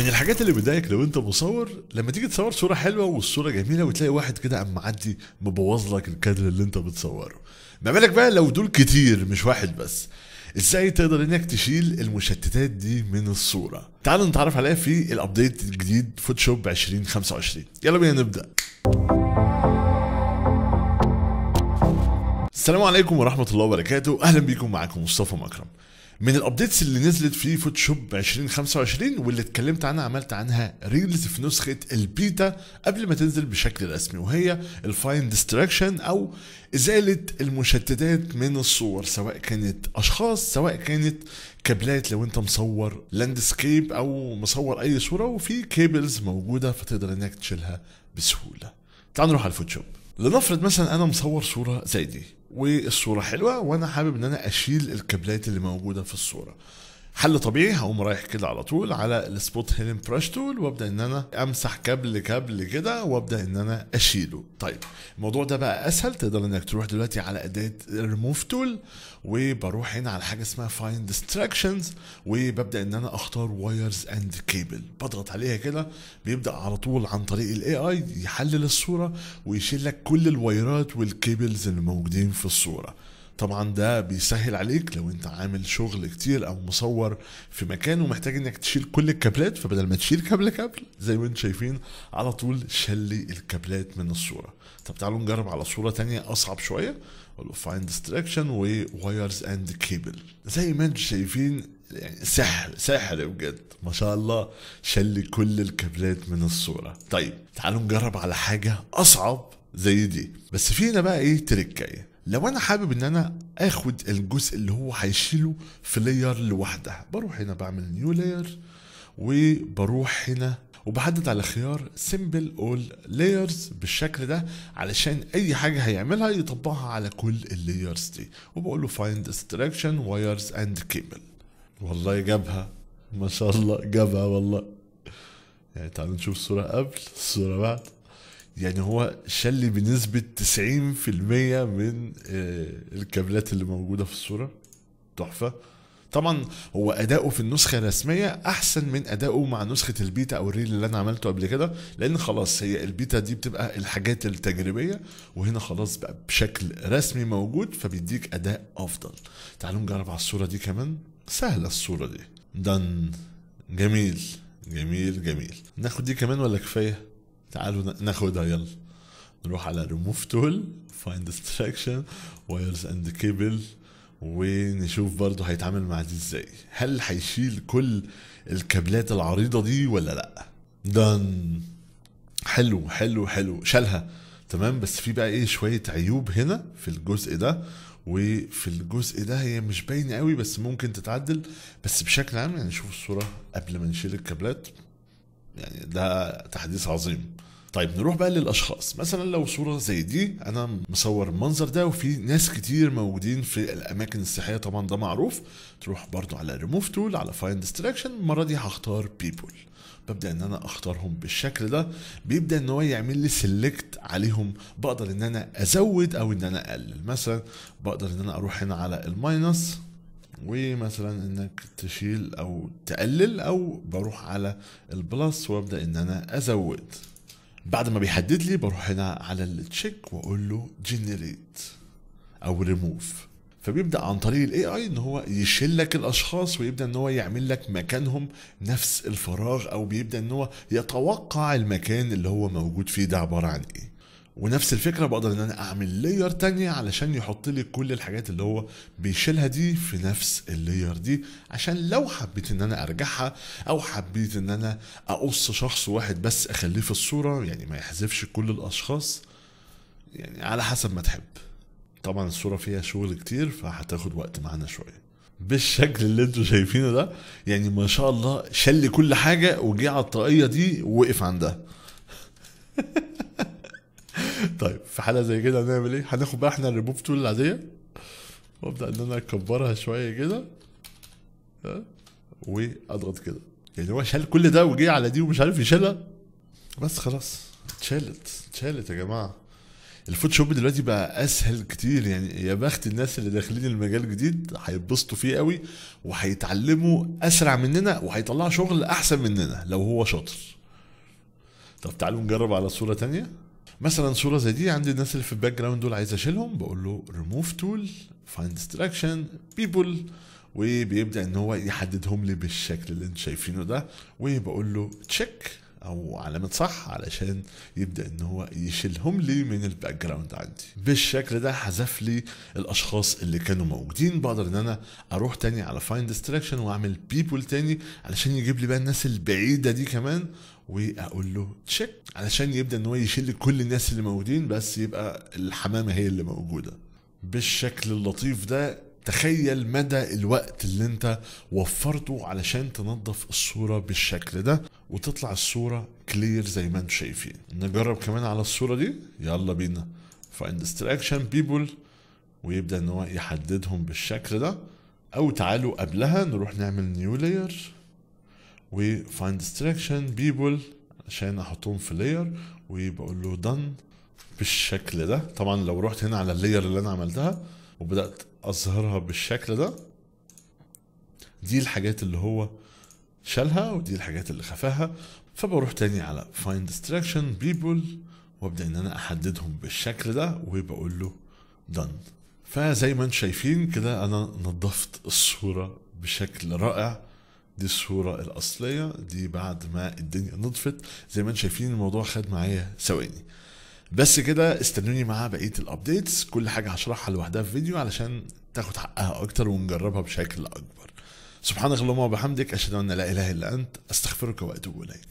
من الحاجات اللي بتضايقك لو انت مصور لما تيجي تصور صورة حلوة والصورة جميلة وتلاقي واحد كده قام معدي مبوظ لك الكادر اللي انت بتصوره. ما بالك بقى لو دول كتير مش واحد بس. إزاي تقدر انك تشيل المشتتات دي من الصورة؟ تعالوا نتعرف عليها في ال update الجديد Photoshop 2025 يلا بينا نبدأ. السلام عليكم ورحمة الله وبركاته. أهلا بيكم معاكم مصطفى مكرم. من ال updates اللي نزلت في Photoshop 2025 واللي اتكلمت عنها عملت عنها reels في نسخة البيتا قبل ما تنزل بشكل رسمي وهي ال find distraction أو إزالة المشتتات من الصور سواء كانت أشخاص سواء كانت كابلات. لو أنت مصور landscape أو مصور أي صورة وفي cables موجودة فتقدر إنك تشيلها بسهولة. تعال نروح على ال Photoshop. لنفرض مثلا أنا مصور صورة زي دي. والصورة حلوة وأنا حابب إن أنا أشيل الكابلات اللي موجودة في الصورة. حل طبيعي هقوم رايح كده على طول على ال spot healing brush tool وابدأ إن أنا أمسح كابل كابل كده وأبدأ إن أنا أشيله. طيب الموضوع ده بقى أسهل تقدر إنك تروح دلوقتي على أداة ريموف تول وبروح هنا على حاجة اسمها find distractions وببدأ إن أنا أختار wires and cable بضغط عليها كده بيبدأ على طول عن طريق ال AI يحلل الصورة ويشيل لك كل ال wireات وال cables اللي موجودين في الصورة. طبعا ده بيسهل عليك لو أنت عامل شغل كتير أو مصور في مكان ومحتاج إنك تشيل كل الكابلات فبدل ما تشيل كابل كابل زي ما أنتم شايفين على طول شال لي الكابلات من الصورة. طب تعالوا نجرب على صورة تانية أصعب شوية أقول له find distraction و wires and cable زي ما أنتم شايفين يعني سحر سحر بجد. ما شاء الله شال لي كل الكابلات من الصورة. طيب تعالوا نجرب على حاجة أصعب زي دي. بس في هنا بقى إيه تركاية لو أنا حابب إن أنا آخد الجزء اللي هو هيشيله في layer لوحدها بروح هنا بعمل new layer وبروح هنا وبحدد على خيار sample all layers بالشكل ده علشان أي حاجة هيعملها يطبقها على كل ال layers دي. وبقول له find distraction wires and cable والله جابها. ما شاء الله جابها والله. يعني تعالوا نشوف الصورة قبل الصورة بعد. يعني هو شال بنسبة 90% من الكابلات اللي موجودة في الصورة. تحفة. طبعا هو أداؤه في النسخة الرسمية أحسن من أداؤه مع نسخة البيتا أو ال reel اللي أنا عملته قبل كده لأن خلاص هي البيتا دي بتبقى الحاجات التجريبية وهنا خلاص بقى بشكل رسمي موجود فبيديك أداء أفضل. تعالوا نجرب على الصورة دي كمان. سهلة الصورة دي. done جميل. جميل جميل. ناخد دي كمان ولا كفاية؟ تعالوا ناخدها يلا. نروح على ريموف تول فايند ديستراكشن وايرز اند كيبل ونشوف برضه هيتعامل مع دي إزاي. هل هيشيل كل الكابلات العريضة دي ولا لأ؟ done حلو حلو حلو. شالها. تمام؟ بس في بقى إيه؟ شوية عيوب هنا في الجزء ده. وفي الجزء ده هي مش باينة قوي بس ممكن تتعدل. بس بشكل عام يعني نشوف الصورة قبل ما نشيل الكابلات. يعني ده تحديث عظيم. طيب نروح بقى للأشخاص. مثلا لو صورة زي دي أنا مصور المنظر ده وفي ناس كتير موجودين في الأماكن السياحية طبعا ده معروف. تروح برضو على ريموف تول على find distraction المرة دي هختار people ببدأ إن أنا أختارهم بالشكل ده. بيبدأ إن هو يعمل لي select عليهم. بقدر إن أنا أزود أو إن أنا أقلل. مثلا بقدر إن أنا أروح هنا على ال minus ومثلا إنك تشيل أو تقلل أو بروح على ال plus وأبدأ إن أنا أزود. بعد ما بيحدد لي بروح هنا على ال check وأقول له جنريت أو ريموف فبيبدأ عن طريق ال AI إن هو يشيل لك الأشخاص ويبدأ إن هو يعمل لك مكانهم نفس الفراغ أو بيبدأ إن هو يتوقع المكان اللي هو موجود فيه ده عبارة عن إيه. ونفس الفكرة بقدر إن أنا أعمل layer تانية علشان يحط لي كل الحاجات اللي هو بيشيلها دي في نفس اللاير دي. عشان لو حبيت إن أنا أرجعها أو حبيت إن أنا أقص شخص واحد بس أخليه في الصورة يعني ما يحذفش كل الأشخاص يعني على حسب ما تحب. طبعا الصورة فيها شغل كتير فهتاخد وقت معانا شوية. بالشكل اللي أنتوا شايفينه ده يعني ما شاء الله شل كل حاجة وجه على الطاقية دي ووقف عندها. طيب في حالة زي كده هنعمل إيه؟ هناخد بقى إحنا الريموف تول العادية وأبدأ إن أنا أكبرها شوية كده وأضغط كده. يعني هو شال كل ده وجه على دي ومش عارف يشيلها؟ بس خلاص اتشالت اتشالت يا جماعة. ال Photoshop دلوقتي بقى أسهل كتير. يعني يا بخت الناس اللي داخلين المجال جديد هيتبسطوا فيه قوي وهيتعلموا أسرع مننا وهيطلعوا شغل أحسن مننا لو هو شاطر. طب تعالوا نجرب على صورة تانية. مثلا صورة زي دي عندي الناس اللي في ال background دول عايز أشيلهم بقول له ريموف تول فايند ديستراكشن بيبل وبيبدأ إن هو يحددهم لي بالشكل اللي أنتم شايفينه ده وبقول له check أو علامة صح علشان يبدأ إن هو يشيلهم لي من ال background عندي. بالشكل ده حذف لي الأشخاص اللي كانوا موجودين. بقدر إن أنا أروح تاني على find distraction وأعمل people تاني علشان يجيب لي بقى الناس البعيدة دي كمان وأقول له check علشان يبدأ إن هو يشيل كل الناس اللي موجودين بس يبقى الحمامة هي اللي موجودة. بالشكل اللطيف ده تخيل مدى الوقت اللي انت وفرته علشان تنظف الصورة بالشكل ده وتطلع الصورة clear زي ما أنتم شايفين. نجرب كمان على الصورة دي؟ يلا بينا. Find distraction people ويبدأ إن هو يحددهم بالشكل ده. أو تعالوا قبلها نروح نعمل new layer و find distraction people عشان أحطهم في layer وبقول له done بالشكل ده. طبعا لو رحت هنا على ال layer اللي أنا عملتها وبدأت أظهرها بالشكل ده دي الحاجات اللي هو شالها ودي الحاجات اللي خفاها فبروح تاني على find distraction people وأبدأ إن أنا أحددهم بالشكل ده وبقول له done. فزي ما أنتم شايفين كده أنا نظفت الصورة بشكل رائع. دي الصورة الأصلية دي بعد ما الدنيا نضفت. زي ما أنتم شايفين الموضوع خد معايا ثواني. بس كده استنوني مع بقية الابديتس كل حاجة هشرحها لوحدها في فيديو علشان تاخد حقها أكتر ونجربها بشكل أكبر. سبحانك اللهم وبحمدك أشهد أن لا إله إلا أنت أستغفرك وأتوب إليك.